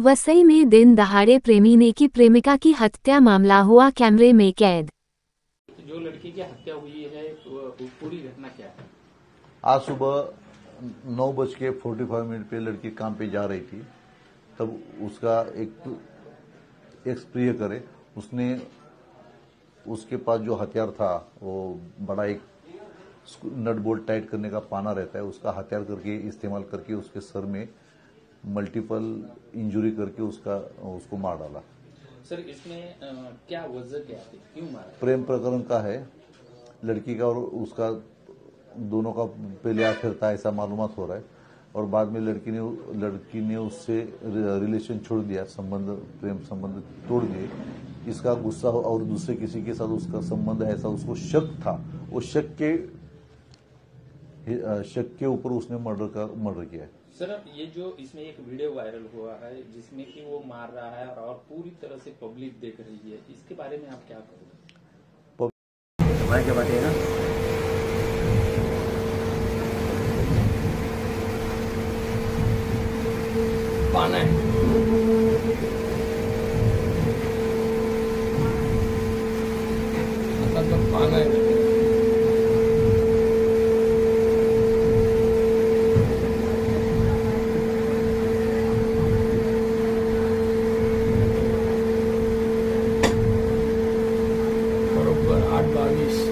वसई में दिन दहाड़े प्रेमी ने की प्रेमिका की हत्या मामला हुआ कैमरे में कैद। जो लड़की की हत्या हुई है पूरी घटना क्या है? आज सुबह नौ बज के फोर्टी फाइव मिनट पे लड़की काम पे जा रही थी। तब उसका एक एक्स प्रिय करे उसने उसके पास जो हथियार था वो बड़ा एक नट बोल्ट टाइट करने का पाना रहता है उसका हथियार करके इस्तेमाल करके उसके सर में मल्टीपल इंजुरी करके उसका उसको मार डाला। सर इसमें क्या वजह क्या थी? क्यों मारा? प्रेम प्रकरण का है। लड़की का और उसका दोनों का पहले आखिर था ऐसा मालूम हो रहा है। और बाद में लड़की ने लड़की ने उससे रिलेशन छोड़ दिया संबंध प्रेम संबंध तोड़ दिए। इसका गुस्सा हो और दूसरे किसी के साथ उसका संबंध ऐसा उसको शक था। वो शक के शक के ऊपर उसने मर्डर का मर्डर किया है। सर ये जो इसमें एक वीडियो वायरल हुआ है जिसमें कि वो मार रहा है और पूरी तरह से पब्लिक देख रही है इसके बारे में आप क्या करोगे क्या बात है ना? पाना है। मतलब तो पाना है। Bodies.